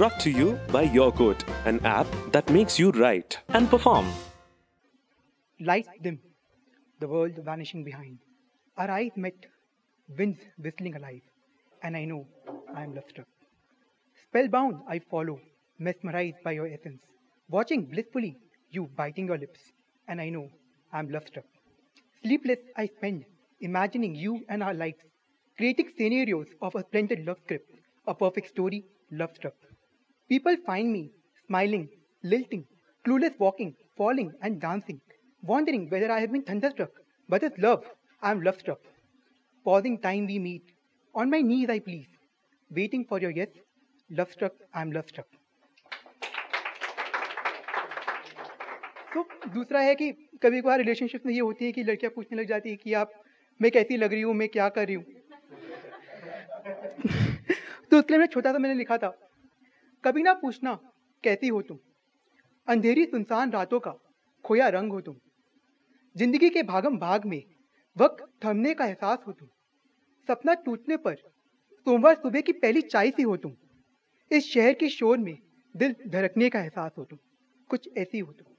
Brought to you by Your Coat, an app that makes you write and perform. Lights dim, the world vanishing behind. Our eyes met, winds whistling alive, and I know I am love struck. Spellbound, I follow, mesmerized by your essence, watching blissfully you biting your lips, and I know I am love struck. Sleepless, I spend, imagining you and our lives, creating scenarios of a splendid love script, a perfect story, love struck. People find me smiling, lilting, clueless walking, falling, and dancing, wondering whether I have been thunderstruck. But it's love, I am love struck. Pausing time we meet, on my knees I please, waiting for your yes, love struck, I am love struck. तो दूसरा है कि कभी कभार relationship में ये होती है कि लड़कियाँ पूछने लग जाती है कि आप मैं कैसी लग रही हूँ मैं क्या कर रही हूँ तो उसके लिए मैं छोटा सा मैंने लिखा था कभी ना पूछना, कैसी हो तुम? अंधेरी सुनसान रातों का खोया रंग हो तुम। ज़िंदगी के भागम भाग में वक्त थमने का एहसास हो तुम। सपना टूटने पर सोमवार सुबह की पहली चाय सी हो तुम। इस शहर के शोर में दिल धड़कने का एहसास हो तुम। कुछ ऐसी हो तुम।